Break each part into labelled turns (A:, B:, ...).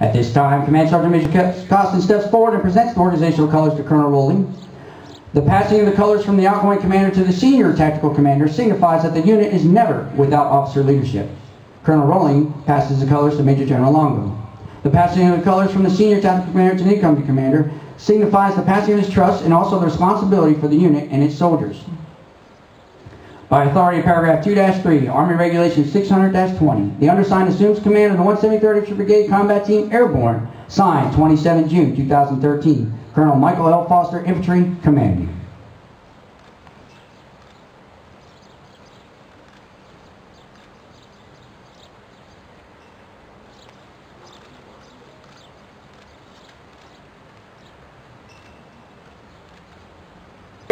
A: At this time, Command Sergeant Major Costin steps forward and presents the organizational colors to Colonel Rohling. The passing of the colors from the outgoing commander to the senior tactical commander signifies that the unit is never without officer leadership. Colonel Rohling passes the colors to Major General Longo. The passing of the colors from the senior tactical commander to the incoming commander signifies the passing of his trust and also the responsibility for the unit and its soldiers. By authority of paragraph 2-3, Army Regulation 600-20, the undersigned assumes command of the 173rd Infantry Brigade Combat Team Airborne, signed 27 June 2013. Colonel Michael L. Foster, Infantry, commanding.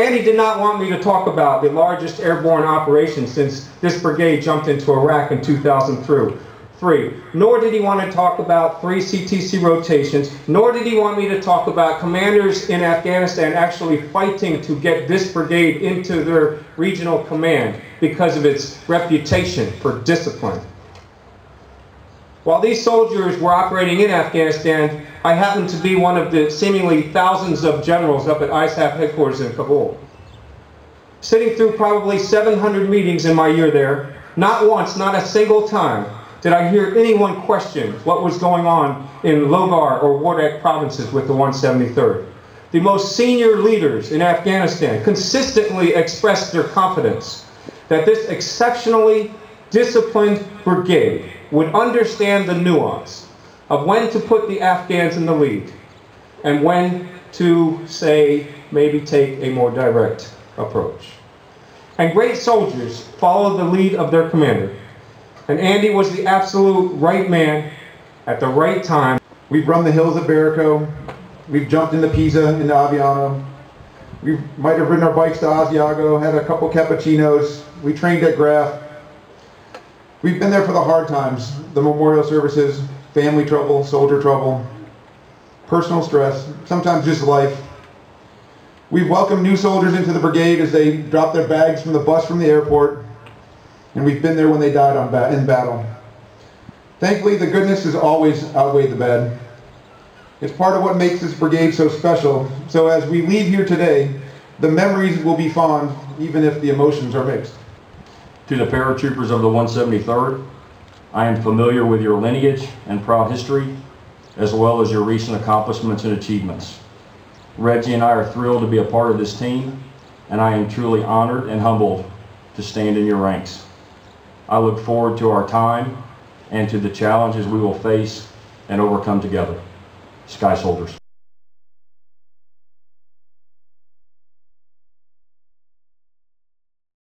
B: Andy did not want me to talk about the largest airborne operation since this brigade jumped into Iraq in 2003. Nor did he want to talk about three CTC rotations, nor did he want me to talk about commanders in Afghanistan actually fighting to get this brigade into their regional command because of its reputation for discipline. While these soldiers were operating in Afghanistan, I happened to be one of the seemingly thousands of generals up at ISAF headquarters in Kabul. Sitting through probably 700 meetings in my year there, not once, not a single time, did I hear anyone question what was going on in Logar or Wardak provinces with the 173rd. The most senior leaders in Afghanistan consistently expressed their confidence that this exceptionally disciplined brigade would understand the nuance of when to put the Afghans in the lead and when to say, maybe take a more direct approach. And great soldiers follow the lead of their commander. And Andy was the absolute right man at the right time.
C: We've run the hills at Berico. We've jumped into Pisa, into Aviano. We might have ridden our bikes to Asiago, had a couple cappuccinos. We trained at Graf. We've been there for the hard times, the memorial services, family trouble, soldier trouble, personal stress, sometimes just life. We've welcomed new soldiers into the brigade as they drop their bags from the bus from the airport, and we've been there when they died on ba in battle. Thankfully, the goodness has always outweighed the bad. It's part of what makes this brigade so special, so as we leave here today, the memories will be fond, even if the emotions are mixed.
D: To the paratroopers of the 173rd, I am familiar with your lineage and proud history, as well as your recent accomplishments and achievements. Reggie and I are thrilled to be a part of this team, and I am truly honored and humbled to stand in your ranks. I look forward to our time and to the challenges we will face and overcome together. Sky Soldiers.